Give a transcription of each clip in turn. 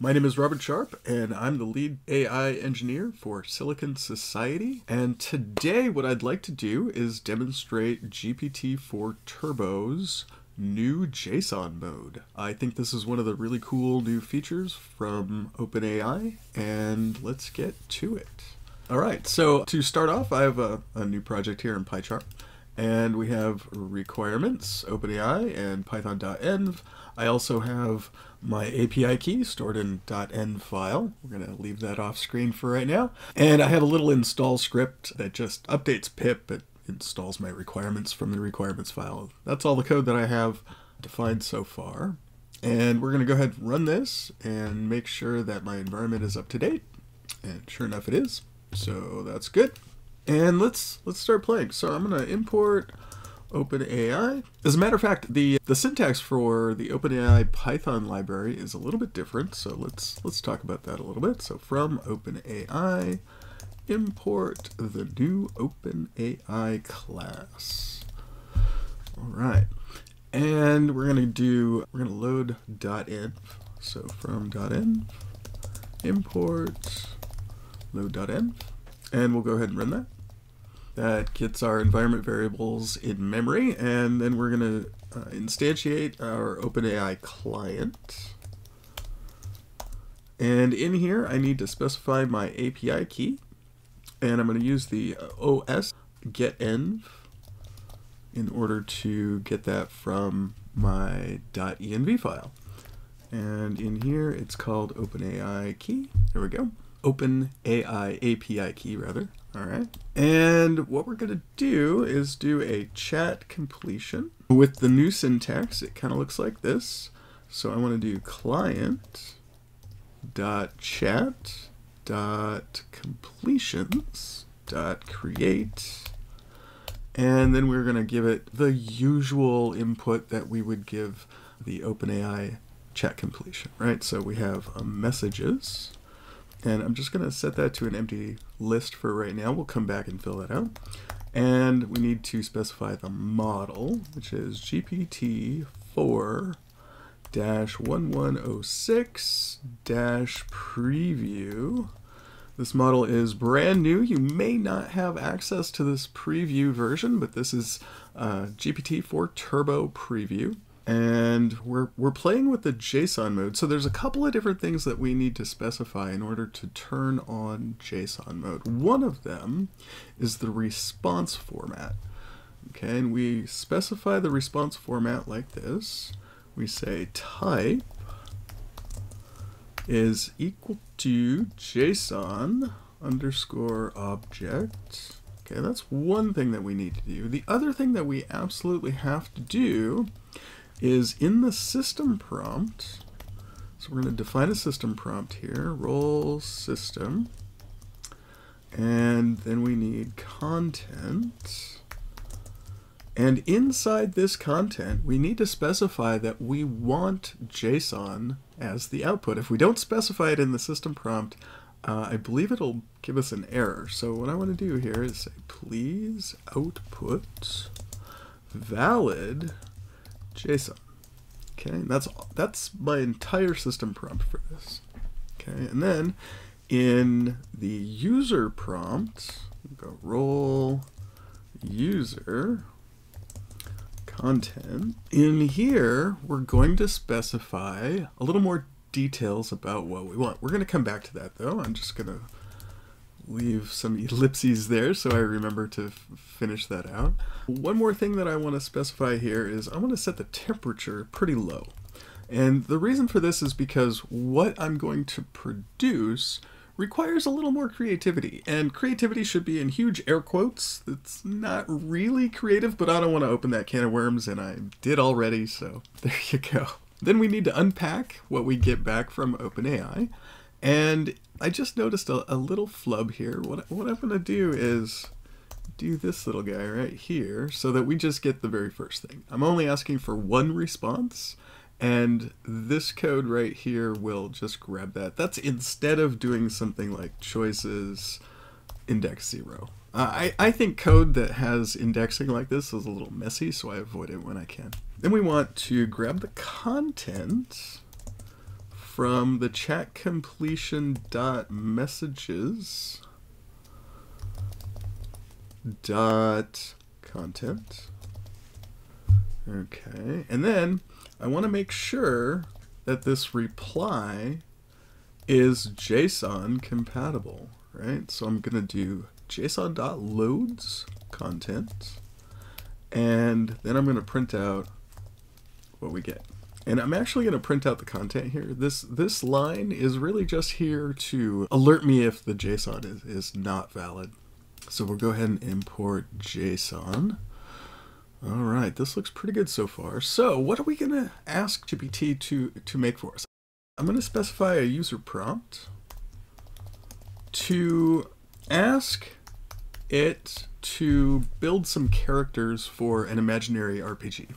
My name is Robert Sharp, and I'm the lead AI engineer for Silicon Society. And today, what I'd like to do is demonstrate GPT-4 Turbo's new JSON mode. I think this is one of the really cool new features from OpenAI, and let's get to it. All right, so to start off, I have a, a new project here in PyCharm. And we have requirements, OpenAI, and python.env. I also have my API key stored in .env file. We're going to leave that off screen for right now. And I have a little install script that just updates pip. It installs my requirements from the requirements file. That's all the code that I have defined so far. And we're going to go ahead and run this and make sure that my environment is up to date. And sure enough, it is. So that's good. And let's let's start playing. So I'm going to import OpenAI. As a matter of fact, the the syntax for the OpenAI Python library is a little bit different. So let's let's talk about that a little bit. So from OpenAI, import the new OpenAI class. All right. And we're going to do we're to load .env. So from .env import load.env and we'll go ahead and run that. That gets our environment variables in memory, and then we're going to uh, instantiate our OpenAI client. And in here, I need to specify my API key, and I'm going to use the OS getenv in order to get that from my .env file. And in here, it's called OpenAI key. There we go. OpenAI API key, rather. All right. And what we're going to do is do a chat completion. With the new syntax, it kind of looks like this. So I want to do client dot chat dot completions dot create and then we're going to give it the usual input that we would give the OpenAI chat completion, right? So we have uh, messages and I'm just going to set that to an empty list for right now. We'll come back and fill that out. And we need to specify the model, which is GPT-4 1106 preview. This model is brand new. You may not have access to this preview version, but this is uh, GPT-4 Turbo Preview and we're, we're playing with the JSON mode. So there's a couple of different things that we need to specify in order to turn on JSON mode. One of them is the response format. Okay, and we specify the response format like this. We say type is equal to JSON underscore object. Okay, that's one thing that we need to do. The other thing that we absolutely have to do is in the system prompt. So we're going to define a system prompt here, role system, and then we need content. And inside this content, we need to specify that we want JSON as the output. If we don't specify it in the system prompt, uh, I believe it'll give us an error. So what I want to do here is say, please output valid JSON. Okay, that's that's my entire system prompt for this. Okay, and then in the user prompt, go role user content. In here, we're going to specify a little more details about what we want. We're going to come back to that though. I'm just going to leave some ellipses there so I remember to finish that out. One more thing that I want to specify here is I want to set the temperature pretty low. And the reason for this is because what I'm going to produce requires a little more creativity. And creativity should be in huge air quotes. It's not really creative, but I don't want to open that can of worms, and I did already, so there you go. Then we need to unpack what we get back from OpenAI. And I just noticed a, a little flub here. What, what I'm going to do is do this little guy right here so that we just get the very first thing. I'm only asking for one response and this code right here will just grab that. That's instead of doing something like choices index zero. I, I think code that has indexing like this is a little messy, so I avoid it when I can. Then we want to grab the content from the chat completion dot messages dot content. Okay, and then I want to make sure that this reply is JSON compatible, right? So I'm going to do json.loads content, and then I'm going to print out what we get. And I'm actually going to print out the content here. This this line is really just here to alert me if the JSON is, is not valid. So we'll go ahead and import JSON. All right, this looks pretty good so far. So what are we going to ask GPT to, to make for us? I'm going to specify a user prompt to ask it to build some characters for an imaginary RPG.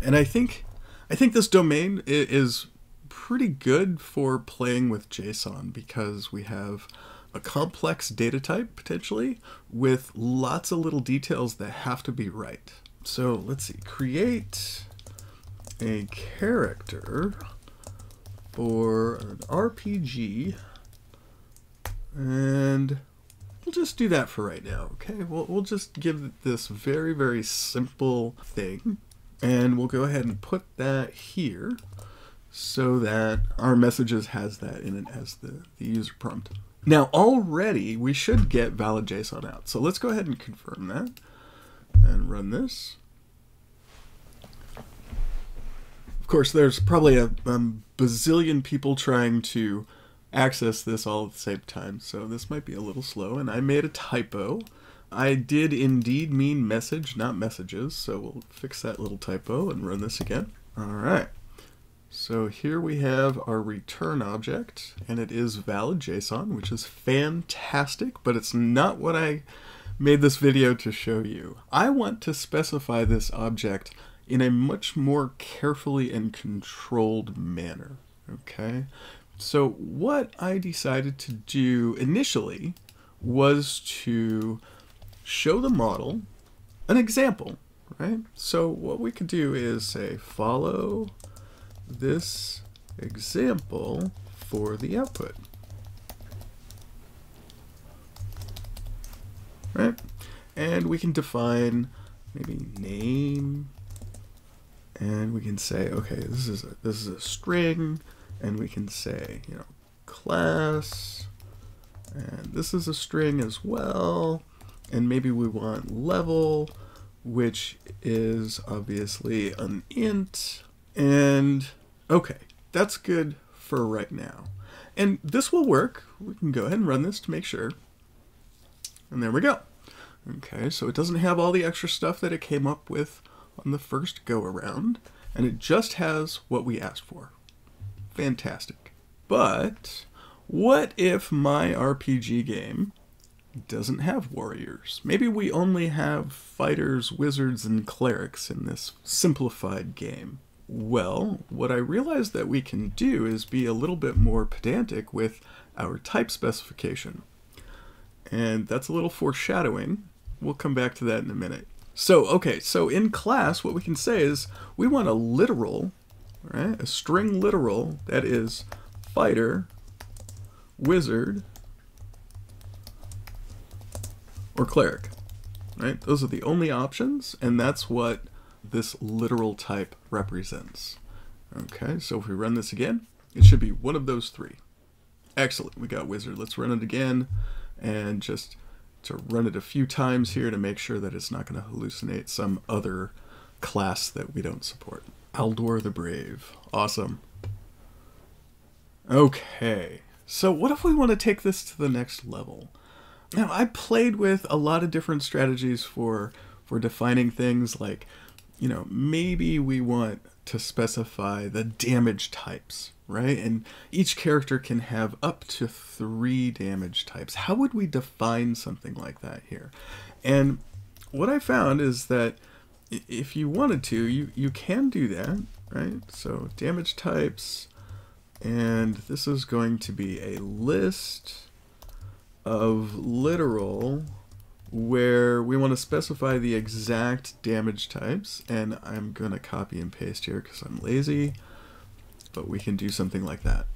And I think I think this domain is pretty good for playing with JSON because we have a complex data type potentially with lots of little details that have to be right. So let's see, create a character for an RPG and we'll just do that for right now, okay? We'll, we'll just give this very, very simple thing and we'll go ahead and put that here so that our messages has that in it as the, the user prompt. Now already we should get valid JSON out. So let's go ahead and confirm that and run this. Of course, there's probably a, a bazillion people trying to access this all at the same time, so this might be a little slow, and I made a typo. I did indeed mean message, not messages, so we'll fix that little typo and run this again. All right. So here we have our return object, and it is valid JSON, which is fantastic, but it's not what I made this video to show you. I want to specify this object in a much more carefully and controlled manner, okay? So what I decided to do initially was to show the model an example, right? So what we could do is say follow this example for the output. Right? And we can define maybe name and we can say okay this is a, this is a string and we can say you know class and this is a string as well and maybe we want level which is obviously an int and okay, that's good for right now. And this will work. We can go ahead and run this to make sure. And there we go. Okay, so it doesn't have all the extra stuff that it came up with on the first go around, and it just has what we asked for. Fantastic. But what if my RPG game doesn't have warriors? Maybe we only have fighters, wizards, and clerics in this simplified game. Well, what I realized that we can do is be a little bit more pedantic with our type specification. And that's a little foreshadowing. We'll come back to that in a minute. So, okay, so in class, what we can say is we want a literal, right? A string literal that is fighter, wizard, or cleric, right? Those are the only options, and that's what this literal type represents. Okay, so if we run this again, it should be one of those three. Excellent, we got wizard. Let's run it again and just to run it a few times here to make sure that it's not going to hallucinate some other class that we don't support. Aldor the Brave. Awesome. Okay, so what if we want to take this to the next level? Now, I played with a lot of different strategies for for defining things like you know, maybe we want to specify the damage types, right? And each character can have up to three damage types. How would we define something like that here? And what I found is that if you wanted to, you, you can do that, right? So damage types, and this is going to be a list of literal where we want to specify the exact damage types and I'm gonna copy and paste here because I'm lazy but we can do something like that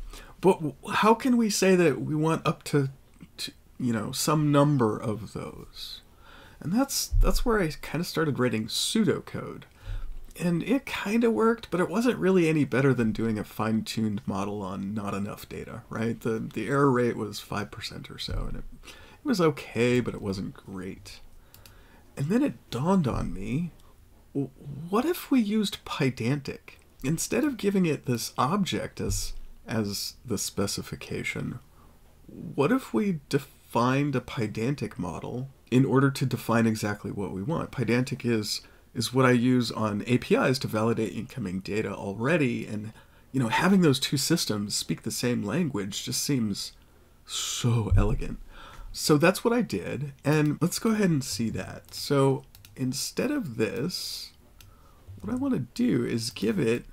But how can we say that we want up to, to you know, some number of those? And that's that's where I kind of started writing pseudocode. And it kind of worked, but it wasn't really any better than doing a fine-tuned model on not enough data, right? The the error rate was 5% or so, and it, it was okay, but it wasn't great. And then it dawned on me, what if we used Pydantic? Instead of giving it this object as as the specification, what if we defined a Pydantic model in order to define exactly what we want. Pydantic is is what I use on APIs to validate incoming data already, and you know having those two systems speak the same language just seems so elegant. So that's what I did, and let's go ahead and see that. So instead of this, what I want to do is give it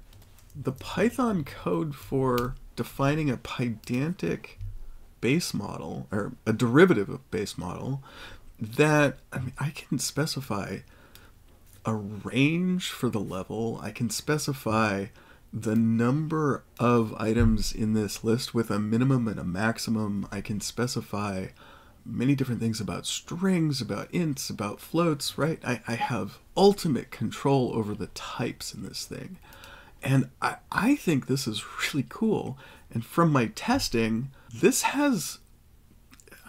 the Python code for defining a Pydantic base model, or a derivative of base model, that I mean I can specify a range for the level. I can specify the number of items in this list with a minimum and a maximum. I can specify many different things about strings, about ints, about floats, right? I, I have ultimate control over the types in this thing. And I, I think this is really cool. And from my testing, this has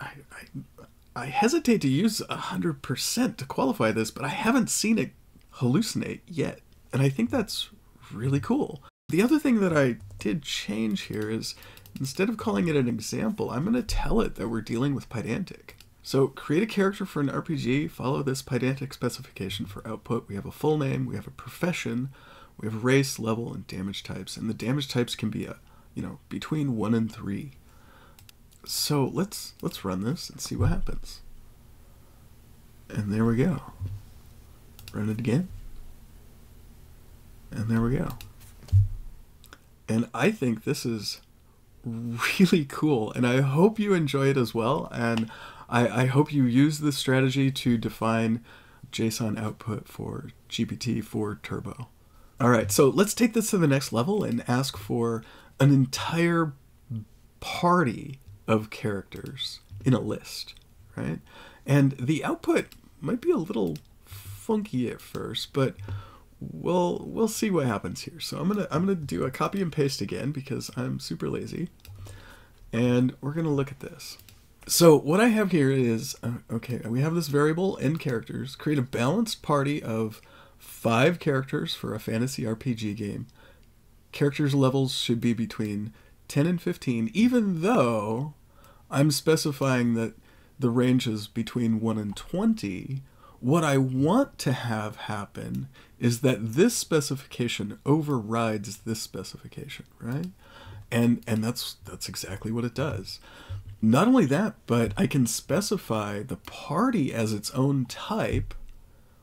I, I, I hesitate to use 100% to qualify this, but I haven't seen it hallucinate yet. And I think that's really cool. The other thing that I did change here is instead of calling it an example, I'm going to tell it that we're dealing with Pydantic. So create a character for an RPG, follow this Pydantic specification for output. We have a full name, we have a profession, we have race, level, and damage types. And the damage types can be, a, you know, between 1 and 3. So let's let's run this and see what happens. And there we go. Run it again. And there we go. And I think this is really cool. And I hope you enjoy it as well. And I, I hope you use this strategy to define JSON output for GPT-4 Turbo. All right, so let's take this to the next level and ask for an entire party of characters in a list, right? And the output might be a little funky at first, but we'll we'll see what happens here. So I'm gonna I'm gonna do a copy and paste again because I'm super lazy, and we're gonna look at this. So what I have here is uh, okay. We have this variable n characters. Create a balanced party of five characters for a fantasy RPG game. Characters levels should be between 10 and 15, even though I'm specifying that the range is between 1 and 20. What I want to have happen is that this specification overrides this specification, right? And and that's that's exactly what it does. Not only that, but I can specify the party as its own type,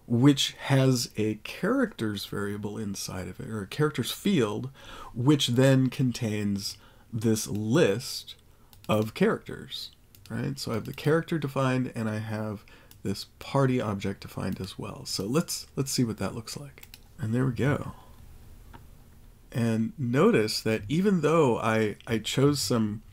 which has a characters variable inside of it, or a characters field, which then contains this list of characters, right? So I have the character defined and I have this party object defined as well. So let's let's see what that looks like. And there we go. And notice that even though I, I chose some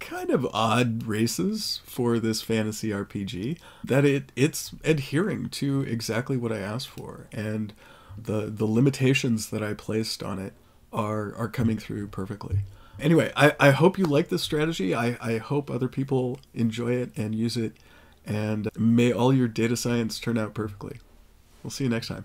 kind of odd races for this fantasy RPG, that it it's adhering to exactly what I asked for. And the the limitations that I placed on it are are coming through perfectly. Anyway, I, I hope you like this strategy. I, I hope other people enjoy it and use it. And may all your data science turn out perfectly. We'll see you next time.